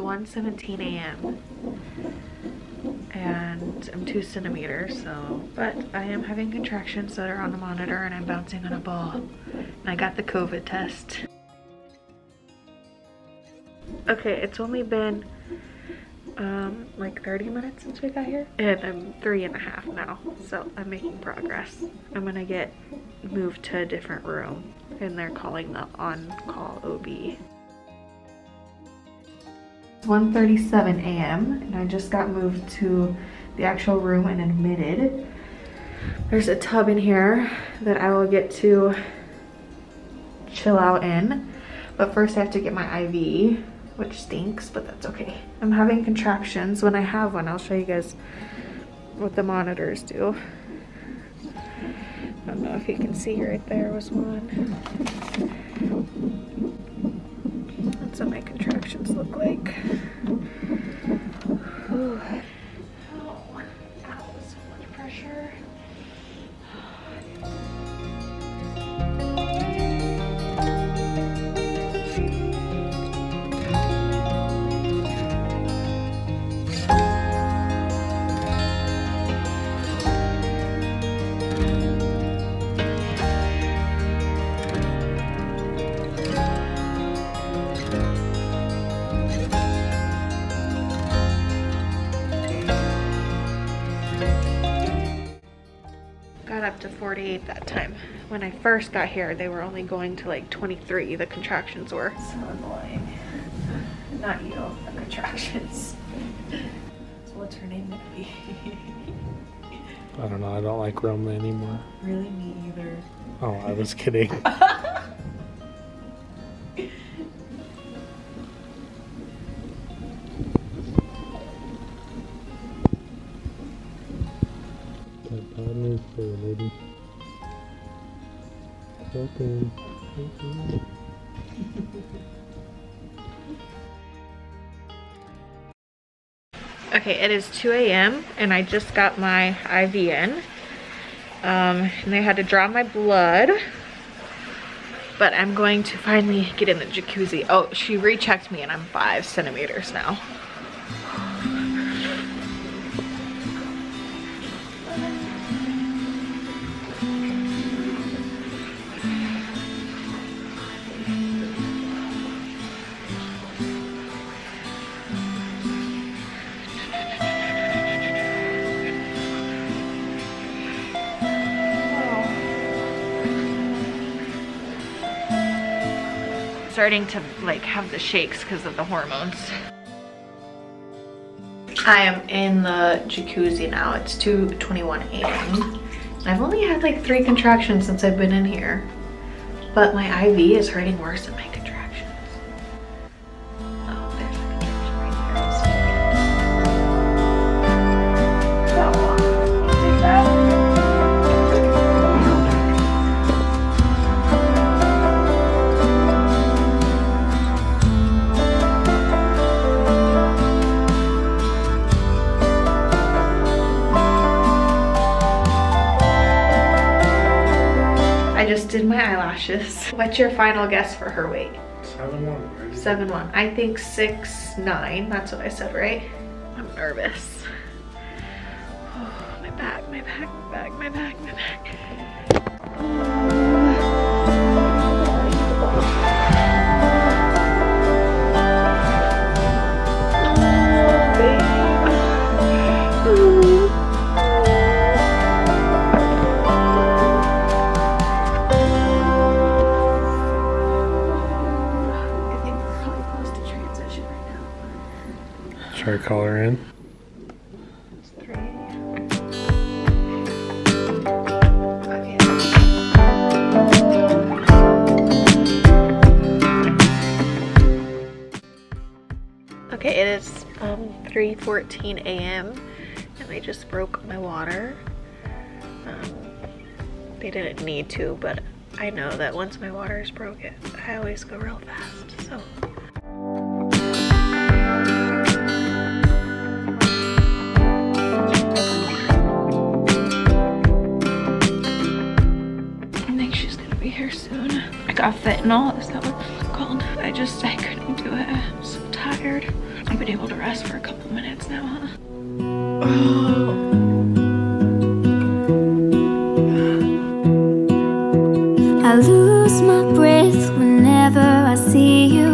1.17 a.m. And I'm two centimeters, so, but I am having contractions that are on the monitor and I'm bouncing on a ball. And I got the COVID test. Okay, it's only been um, like 30 minutes since we got here and I'm three and a half now so I'm making progress I'm gonna get moved to a different room and they're calling the on-call OB 1:37 a.m. and I just got moved to the actual room and admitted there's a tub in here that I will get to chill out in but first I have to get my IV which stinks, but that's okay. I'm having contractions. When I have one, I'll show you guys what the monitors do. I don't know if you can see right there was one. What my contractions look like. Ooh. Got up to 48 that time. When I first got here, they were only going to like 23, the contractions were. So annoying. Not you, the contractions. so what's her name gonna be? I don't know, I don't like Roma anymore. Really, me either. Oh, I was kidding. Okay, it is 2 a.m. and I just got my IV in. Um, and they had to draw my blood. But I'm going to finally get in the jacuzzi. Oh, she rechecked me and I'm five centimeters now. Starting to like have the shakes because of the hormones. I am in the jacuzzi now. It's 2.21 a.m. I've only had like three contractions since I've been in here. But my IV is hurting worse than my did my eyelashes. What's your final guess for her weight? 7'1". 7'1". I think 6'9". That's what I said, right? I'm nervous. Oh, my back, my back, my back, my back, my back. Try to call her in. Okay, it is um, 3.14 a.m. and I just broke my water. Um, they didn't need to, but I know that once my water is broken, I always go real fast, so. Got fentanyl, is that what it's called? I just, I couldn't do it. I'm so tired. I've been able to rest for a couple minutes now, huh? I lose my breath whenever I see you.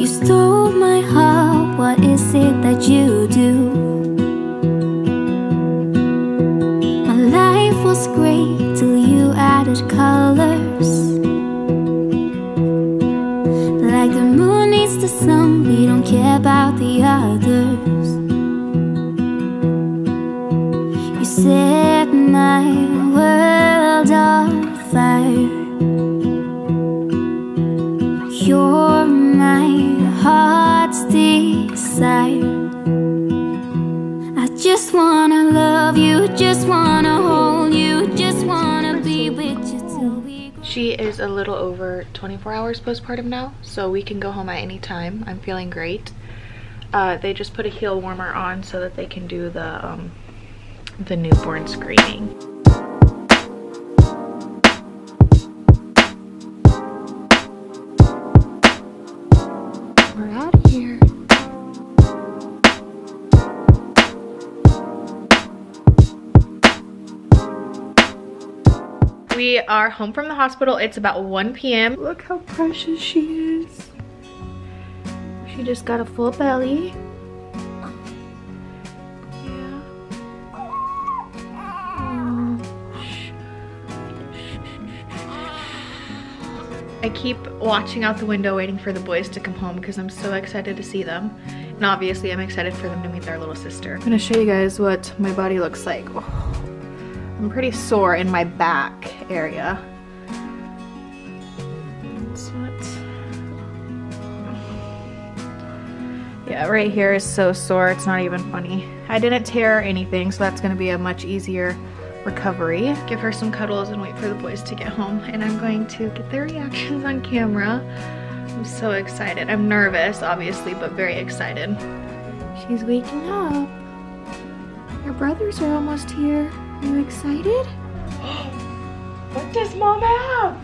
You stole my heart, what is it that you do? Others. You set my world on fire. You're my heart's desire. I just wanna love you, just wanna hold you, just wanna be with you. She is a little over 24 hours postpartum now, so we can go home at any time. I'm feeling great. Uh, they just put a heel warmer on so that they can do the um, the newborn screening. We're out of here. We are home from the hospital. It's about 1 p.m. Look how precious she is. She just got a full belly. Yeah. I keep watching out the window waiting for the boys to come home because I'm so excited to see them. And obviously I'm excited for them to meet their little sister. I'm gonna show you guys what my body looks like. Oh, I'm pretty sore in my back area. Yeah, right here is so sore, it's not even funny. I didn't tear anything, so that's gonna be a much easier recovery. Give her some cuddles and wait for the boys to get home, and I'm going to get their reactions on camera. I'm so excited. I'm nervous, obviously, but very excited. She's waking up. Your brothers are almost here. Are you excited? what does mom have?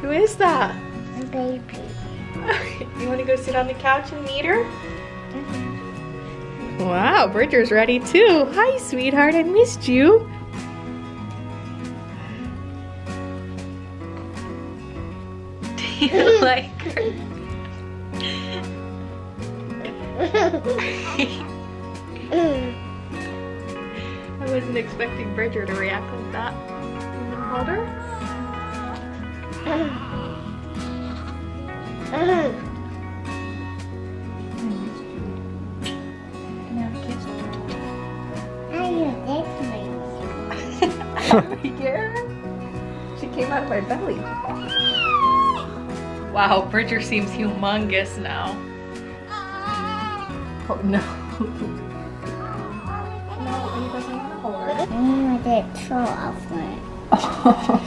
Who is that? A baby. you want to go sit on the couch and meet her? Mm-hmm. Wow, Bridger's ready too. Hi, sweetheart. I missed you. Do you like her? I wasn't expecting Bridger to react like that. You wanna hold her? She came out of my belly. Wow, Bridger seems humongous now. Oh no. no, he doesn't want to hold her. I want to throw off my.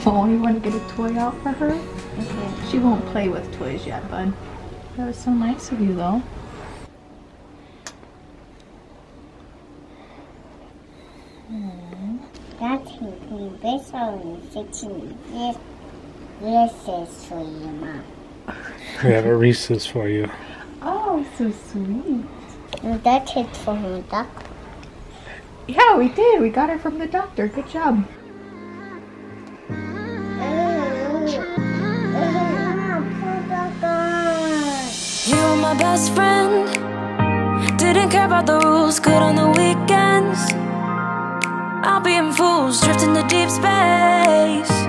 Oh, you want to get a toy out for her? She won't play with toys yet, bud. That was so nice of you, though. That's taking this one fixing this. This for you, Mom. We have a Reese's for you. Oh, so sweet. And that's it for my duck. Yeah, we did. We got it from the doctor. Good job. Best friend. Didn't care about the rules, good on the weekends. I'll be in fools, drifting to deep space.